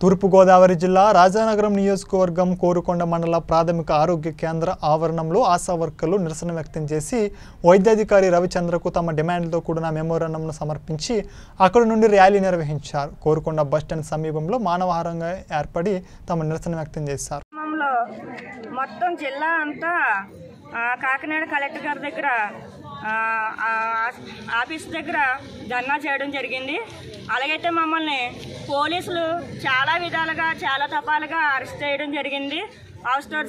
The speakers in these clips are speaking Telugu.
తూర్పుగోదావరి జిల్లా రాజానగరం నియోజకవర్గం కోరుకొండ మండల ప్రాథమిక ఆరోగ్య కేంద్ర ఆవరణంలో ఆశా వర్కర్లు నిరసన వ్యక్తం చేసి వైద్యాధికారి రవిచంద్రకు తమ డిమాండ్లతో కూడిన మెమోరాండంను సమర్పించి అక్కడి నుండి ర్యాలీ నిర్వహించారు. కోరుకొండ బస్టాండ్ సమీపంలో మానవహారంగా ఏర్పడి తమ నిరసన వ్యక్తం చేశారు. మొత్తం జిల్లా అంతా కాకినాడ కలెక్టర్ గారి దగ్గర ఆఫీస్ దగ్గర ధర్నా చేయడం జరిగింది. అలాగైతే మమ్మల్ని పోలీసులు చాలా విధాలుగా చాలా తపాలుగా అరెస్ట్ చేయడం జరిగింది.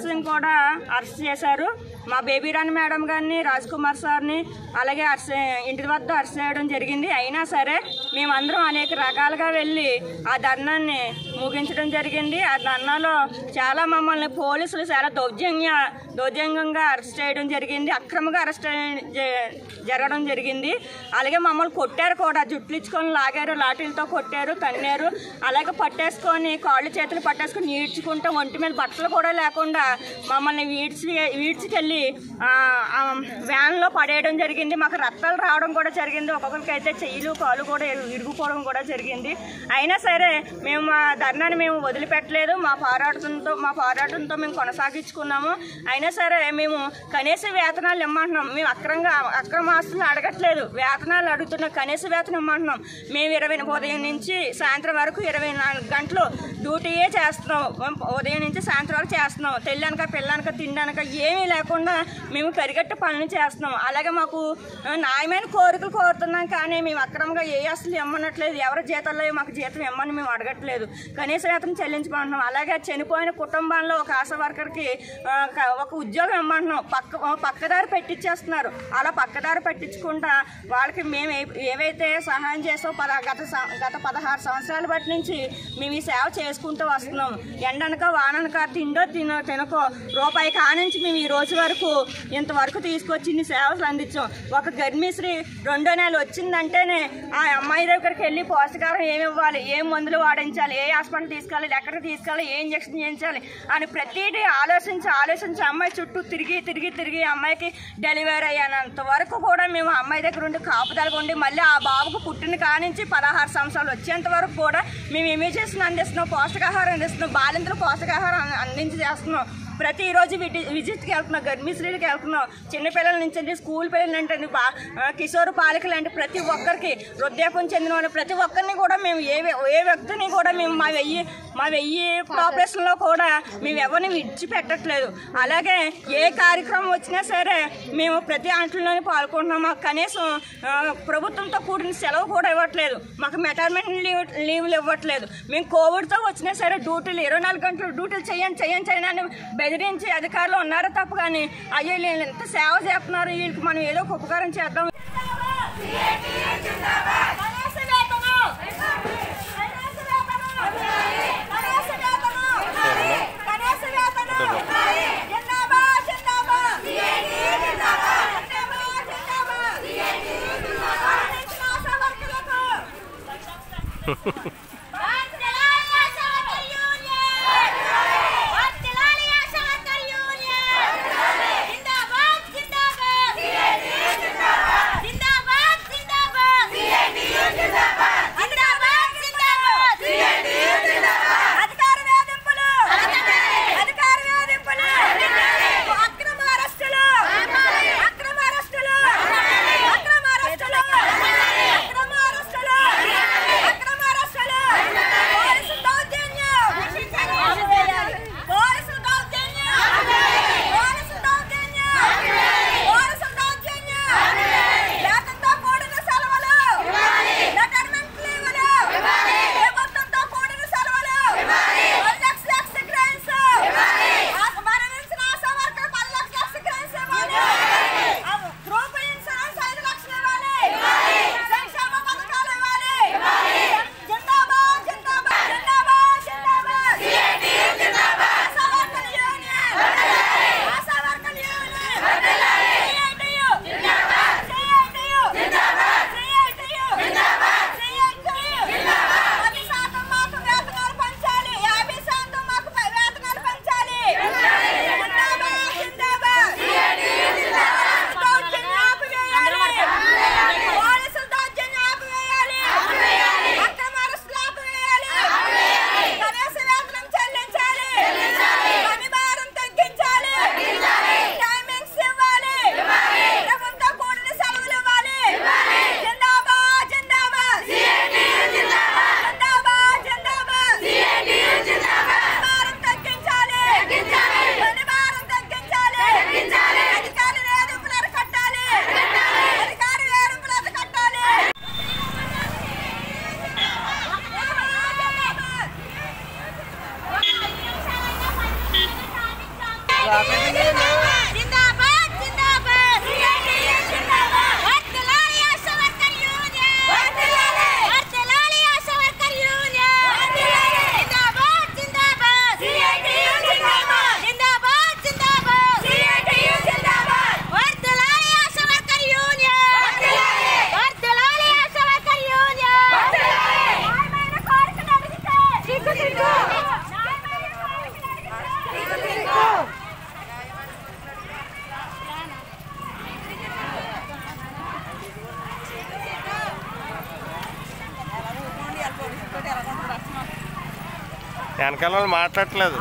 ని కూడా అరెస్ట్ చేశారు. మా బేబీ రాణి మేడం గారిని రాజ్ కుమార్ సార్ని అలాగే అరెస్ట్ ఇంటి వద్ద అరెస్ట్ చేయడం జరిగింది. అయినా సరే మేమందరం అనేక రకాలుగా వెళ్ళి ఆ ధర్నాన్ని ముగించడం జరిగింది. ఆ ధర్నాలో చాలా మమ్మల్ని పోలీసులు చాలా దౌర్జన్య దౌర్జన్యంగా అరెస్ట్ చేయడం జరిగింది. అక్రమంగా అరెస్ట్ జ- జరగడం జరిగింది. అలాగే మమ్మల్ని కొట్టారు కూడా. జుట్లు ఇచ్చుకొని లాగారు లాఠీలతో కొట్టారు తన్నారు. అలాగే పట్టేసుకొని కాళ్ళు చేతులు పట్టేసుకొని ఈడ్చుకుంటూ ఒంటి మీద బట్టలు కూడా లేకుండా మమ్మల్ని వీడ్చి వీడ్చుకెళ్ళి వ్యాన్లో పడేయడం జరిగింది. మాకు రక్తాలు రావడం కూడా జరిగింది. ఒక్కొక్కరికి అయితే చెయ్యిలు కాలు కూడా ఇరు- ఇరుగుపోవడం కూడా జరిగింది. అయినా సరే మేము మా ధర్నాన్ని మేము వదిలిపెట్టలేదు. మా పోరాటంతో మా పోరాటంతో మేము కొనసాగించుకున్నాము. అయినా సరే మేము కనీస వేతనాలు ఇమ్మంటున్నాం. మేము అక్రంగా అక్రమాస్తులు అడగట్లేదు. వేతనాలు అడుగుతున్నాం కనీస వేతనం ఇమ్మంటున్నాం. మేము ఇరవై ఉదయం నుంచి సాయంత్రం వరకు ఇరవై నాలుగు గంటలు డ్యూటీయే చేస్తున్నాం. ఉదయం నుంచి సాయంత్రం వరకు చేస్తున్నాం. తెల్లనక పిల్లనక తిండనక ఏమీ లేకుండా మేము పరిగెట్టు పనులు చేస్తున్నాం. అలాగే మాకు న్యాయమైన కోరికలు కోరుతున్నాం కానీ మేము అక్రమంగా ఏ అసలు ఇమ్మనట్లేదు ఎవరి జీతాల్లో మాకు జీతం ఇమ్మని మేము అడగట్లేదు. కనీస వేతనం చెల్లించమంటున్నాం. అలాగే చనిపోయిన కుటుంబంలో ఒక ఆశా వర్కర్కి ఒక ఉద్యోగం ఇమ్మంటున్నాం పక్క పక్కదారి పెట్టించేస్తున్నారు అలా పక్కదారి పెట్టించుకుంటా వాళ్ళకి మేము ఏవైతే సహాయం చేసామో పద గత గత పదహారు సంవత్సరాల బట్టి నుంచి మేము ఈ సేవ చేసుకుంటూ వస్తున్నాం. ఎండనక వాననక తిండో తినో తినకో రూపాయి కానించి మేము ఈ రోజు వరకు ఇంతవరకు తీసుకొచ్చి ఇన్ని సేవలు అందించాం. ఒక గర్మిశ్రీ రెండో నెల వచ్చిందంటేనే ఆ అమ్మాయి దగ్గరికి వెళ్ళి పోషకాహారం ఏమి ఇవ్వాలి ఏ మందులు వాడించాలి ఏ హాస్పిటల్ తీసుకెళ్ళాలి ఎక్కడికి తీసుకెళ్ళాలి ఏ ఇంజక్షన్ చేయించాలి అని ప్రతిదీ ఆలోచించి ఆలోచించి అమ్మాయి చుట్టూ తిరిగి తిరిగి తిరిగి అమ్మాయికి డెలివరీ అయ్యానంత వరకు కూడా మేము అమ్మాయి దగ్గర ఉండి కాపుదలగా ఉండి మళ్ళీ ఆ బాబుకు పుట్టిన కానించి పదహారు సంవత్సరాలు వచ్చేంత వరకు కూడా మేము ఇమేజెస్ని అందిస్తున్నాం పోషకాహారం అందిస్తున్నాం బాలింతలు పోషకాహారం అందించి చేస్తున్నాం. ప్రతిరోజు విటి విజిట్కి వెళ్తున్నాం గర్భిణీశ్రీలకి వెళ్తున్నాం. చిన్నపిల్లల నుంచి స్కూల్ పిల్లల అంటే బా కిషోర్ పాలకులు అంటే ప్రతి ఒక్కరికి వృద్ధాపం చెందిన వాళ్ళు ప్రతి ఒక్కరిని కూడా మేము ఏ ఏ వ్యక్తిని కూడా మేము మా వెయ్యి మా వెయ్యి పాపులేషన్లో కూడా మేము ఎవరిని విడిచిపెట్టట్లేదు. అలాగే ఏ కార్యక్రమం వచ్చినా సరే మేము ప్రతి ఆంట్లోనే పాల్గొంటున్నాం. మాకు కనీసం ప్రభుత్వంతో కూడిన సెలవు కూడా ఇవ్వట్లేదు. మాకు మెటర్మెంట్ లీవ్ లీవ్లు ఇవ్వట్లేదు. మేము కోవిడ్తో వచ్చినా సరే డ్యూటీలు ఇరవై నాలుగు గంటలు డ్యూటీలు చేయండి చేయండి చేయండి అని బెదిరించి అధికారులు ఉన్నారు తప్ప కానీ అయ్యో వీళ్ళు ఎంత సేవ చేస్తున్నారు? వీళ్ళకి మనం ఏదో ఒక ఉపకారం చేద్దాం. అధికార వెనకాల వాళ్ళు మాట్లాడట్లేదు.